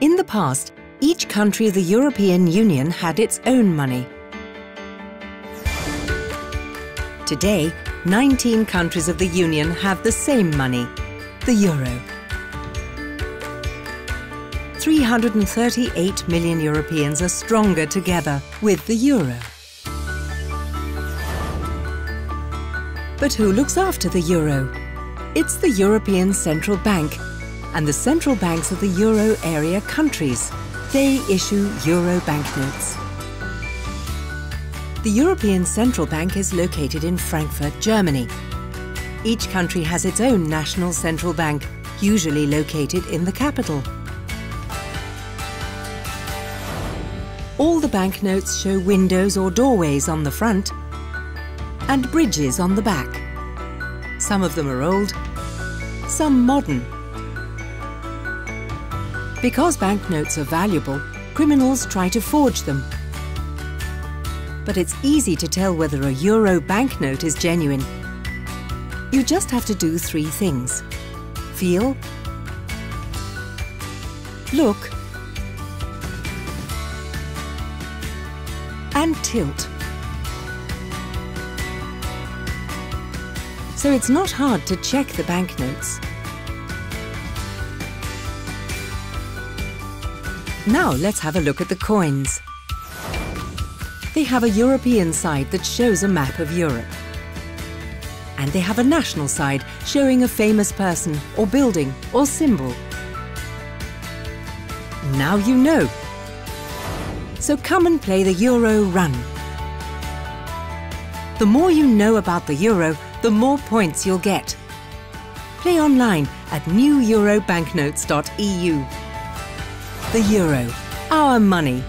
In the past, each country of the European Union had its own money. Today, 19 countries of the Union have the same money, the euro. 338 million Europeans are stronger together with the euro. But who looks after the euro? It's the European Central Bank and the central banks of the euro area countries. They issue euro banknotes. The European Central Bank is located in Frankfurt, Germany. Each country has its own national central bank, usually located in the capital. All the banknotes show windows or doorways on the front and bridges on the back. Some of them are old, some modern. Because banknotes are valuable, criminals try to forge them. But it's easy to tell whether a euro banknote is genuine. You just have to do three things. Feel, look, and tilt. So it's not hard to check the banknotes. Now let's have a look at the coins. They have a European side that shows a map of Europe. And they have a national side showing a famous person or building or symbol. Now you know so come and play the Euro Run. The more you know about the Euro, the more points you'll get. Play online at neweuro.banknotes.eu. The Euro, our money.